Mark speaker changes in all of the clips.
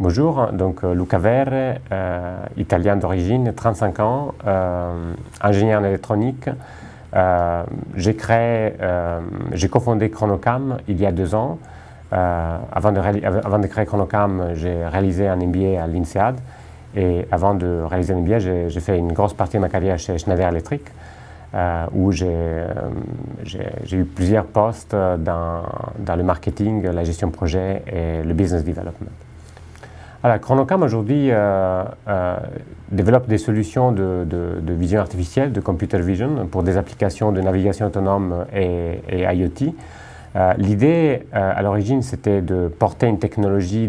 Speaker 1: Bonjour, donc euh, Luca Verre, euh, italien d'origine, 35 ans, euh, ingénieur en électronique. j'ai créé, j'ai cofondé Chronocam il y a deux ans. avant, de avant, de créer Chronocam, j'ai réalisé un MBA à l'INSEAD. Et avant de réaliser MBA, j'ai fait une grosse partie de ma carrière chez Schneider Electric, où j'ai eu plusieurs postes dans, le marketing, la gestion de projet et le business development. Alors, Chronocam aujourd'hui euh, euh, développe des solutions de, vision artificielle, de computer vision, pour des applications de navigation autonome et, IoT. Euh, l'idée à l'origine, c'était de porter une technologie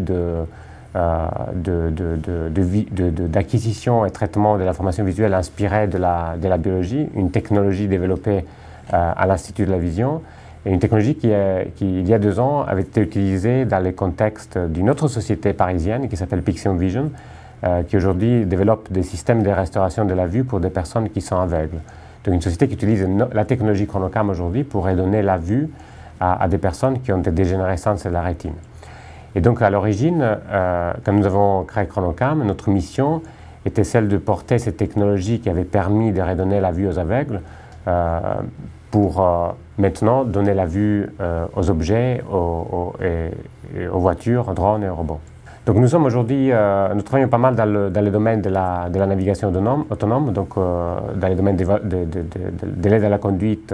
Speaker 1: d'acquisition et traitement de l'information visuelle inspirée de la, de la biologie, une technologie développée à l'Institut de la vision une technologie qui, il y a deux ans, avait été utilisée dans le contexte d'une autre société parisienne qui s'appelle Pixion Vision, euh, qui aujourd'hui développe des systèmes de restauration de la vue pour des personnes qui sont aveugles. Donc une société qui utilise la technologie Chronocam aujourd'hui pour redonner la vue à, des personnes qui ont des dégénérescences de la rétine. Et donc à l'origine, euh, quand nous avons créé Chronocam, notre mission était celle de porter cette technologie qui avait permis de redonner la vue aux aveugles euh, pour euh, maintenant donner la vue euh, aux objets, aux, voitures, aux drones et aux robots. Donc nous sommes aujourd'hui, nous travaillons pas mal dans le, dans le domaine de la, de la, navigation autonome, donc dans le domaine de, de, l'aide à la conduite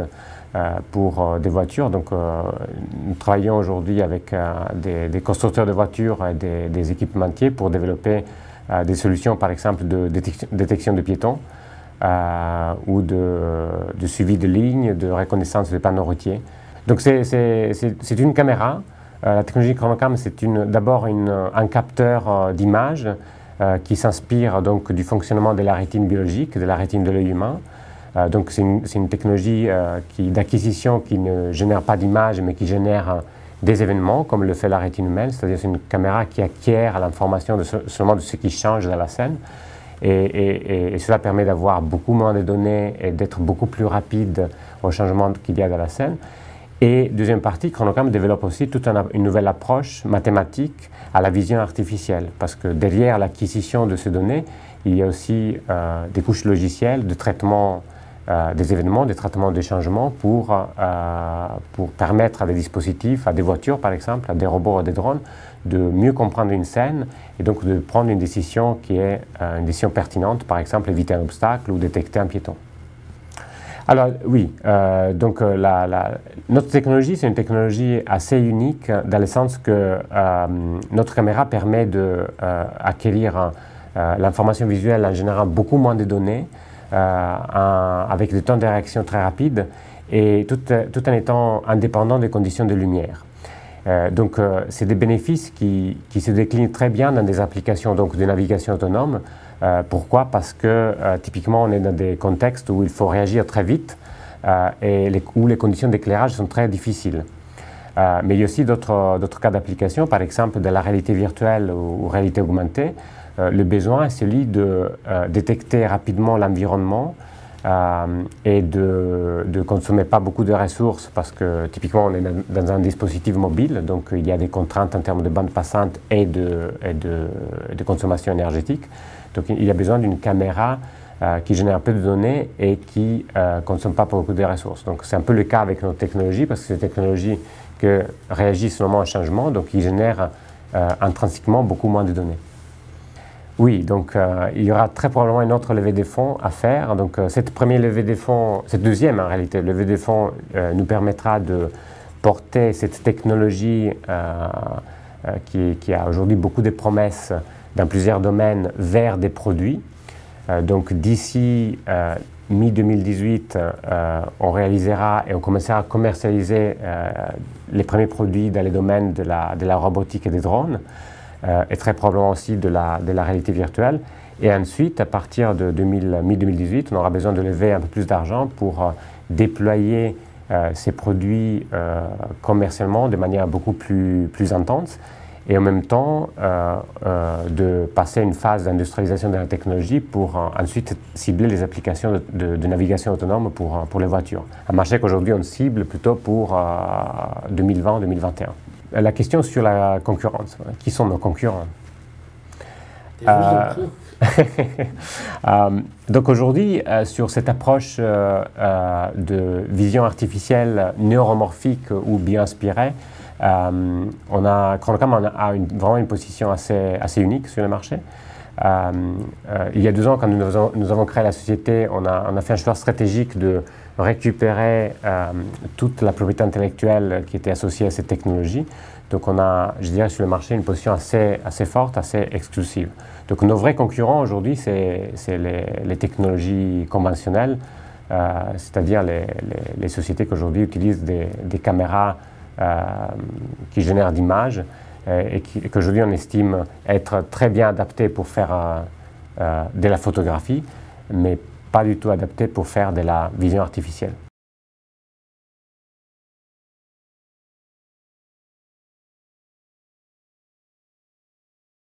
Speaker 1: pour des voitures. Donc nous travaillons aujourd'hui avec des, constructeurs de voitures et des, équipementiers pour développer des solutions, par exemple, de détection de piétons. Euh, ou de, suivi de lignes, de reconnaissance des panneaux routiers. Donc c'est une caméra. Euh, la technologie Chronocam, c'est d'abord un capteur euh, d'image qui s'inspire donc du fonctionnement de la rétine biologique, de la rétine de l'œil humain. Donc c'est une, technologie d'acquisition qui ne génère pas d'image, mais qui génère des événements, comme le fait la rétine humaine, c'est-à-dire c'est une caméra qui acquiert l'information seulement de ce qui change dans la scène. Et, cela permet d'avoir beaucoup moins de données et d'être beaucoup plus rapide au changement qu'il y a dans la scène. Et deuxième partie, Chronocam développe aussi toute une nouvelle approche mathématique à la vision artificielle, parce que derrière l'acquisition de ces données, il y a aussi euh, des couches logicielles de traitement euh, des événements, des traitements des changements pour, euh, pour permettre à des dispositifs, à des voitures par exemple, à des robots, à des drones, de mieux comprendre une scène et donc de prendre une décision qui est euh, une décision pertinente, par exemple éviter un obstacle ou détecter un piéton. Alors oui, donc notre technologie, c'est une technologie assez unique dans le sens que notre caméra permet d'acquérir l'information visuelle en générant beaucoup moins de données, avec des temps de réaction très rapides et tout, tout en étant indépendant des conditions de lumière. Euh, donc, euh, c'est des bénéfices qui, se déclinent très bien dans des applications donc, de navigation autonome. Euh, pourquoi? Parce que typiquement, on est dans des contextes où il faut réagir très vite et où les conditions d'éclairage sont très difficiles. mais il y a aussi d'autres cas d'application, par exemple de la réalité virtuelle ou réalité augmentée. Le besoin est celui de détecter rapidement l'environnement, euh, et de ne consommer pas beaucoup de ressources parce que typiquement on est dans, un dispositif mobile, donc il y a des contraintes en termes de bande passante et de, consommation énergétique. Donc il y a besoin d'une caméra euh, qui génère peu de données et qui ne euh, consomme pas beaucoup de ressources. Donc c'est un peu le cas avec nos technologies parce que c'est des technologies qui réagissent seulement au changement, donc ils génèrent intrinsèquement beaucoup moins de données. Oui, donc euh, il y aura très probablement une autre levée des fonds à faire. Donc euh, cette première levée fonds, cette deuxième en réalité, levée des fonds euh, nous permettra de porter cette technologie qui, a aujourd'hui beaucoup de promesses dans plusieurs domaines vers des produits. donc d'ici mi-2018, on réalisera et on commencera à commercialiser les premiers produits dans les domaines de la robotique et des drones. Euh, et très probablement aussi de la, de la, réalité virtuelle. Et ensuite, à partir de mi-2018, on aura besoin de lever un peu plus d'argent pour euh, déployer euh, ces produits commercialement de manière beaucoup plus, plus intense. et en même temps euh, de passer une phase d'industrialisation de la technologie pour ensuite cibler les applications de, navigation autonome pour, pour les voitures. Un marché qu'aujourd'hui on cible plutôt pour 2020-2021. La question sur la concurrence. Qui sont nos concurrents euh, donc aujourd'hui, euh, sur cette approche euh, de vision artificielle neuromorphique ou bien inspirée, on a, Chronocam a une, vraiment une position assez, assez unique sur le marché. Il y a deux ans, quand nous avons, créé la société, on a, fait un choix stratégique de récupérer toute la propriété intellectuelle qui était associée à cette technologie. Donc on a, je dirais, sur le marché une position assez, forte, assez exclusive. Donc nos vrais concurrents aujourd'hui, c'est les, technologies conventionnelles, euh, c'est-à-dire les, sociétés qui aujourd'hui utilisent des, caméras euh, qui génèrent d'images euh, et qu'aujourd'hui on estime être très bien adaptées pour faire de la photographie, mais pas du tout adaptées pour faire de la vision artificielle.